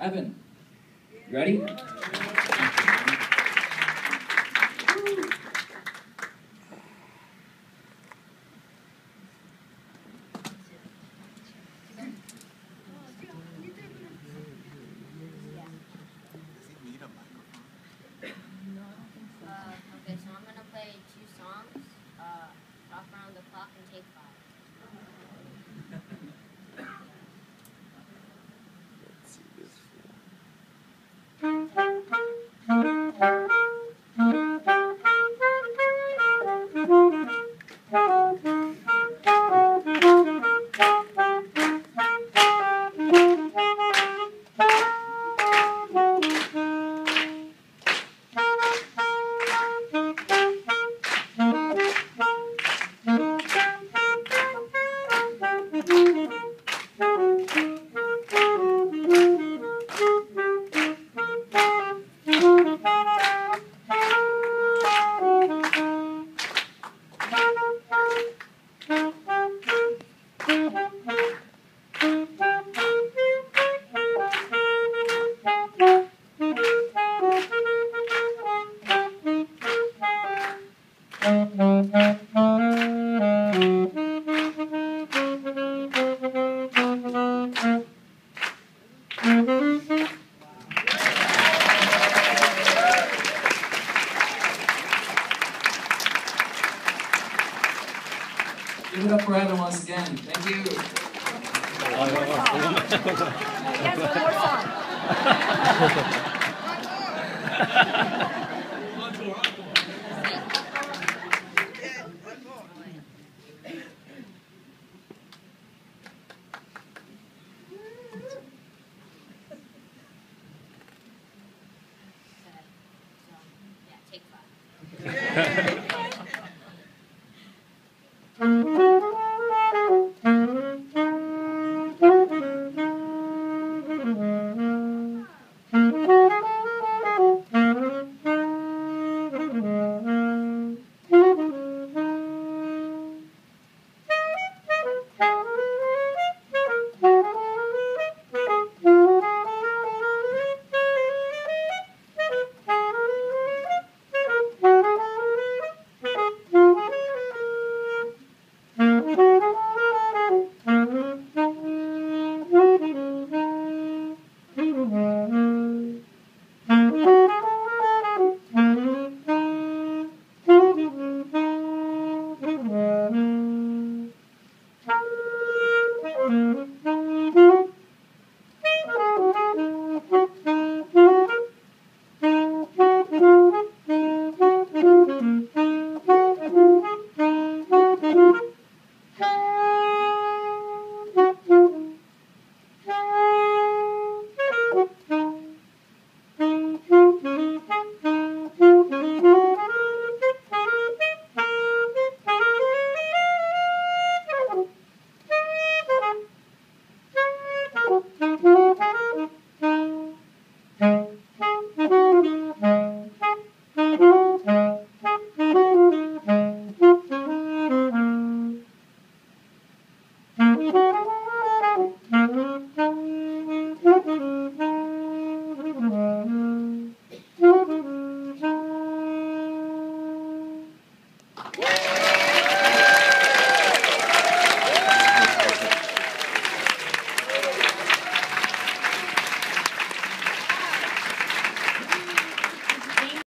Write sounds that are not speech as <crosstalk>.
Evan, you ready? Mm-hmm. Give it up for Adam once again. Thank you. <laughs> Take five. <laughs> Música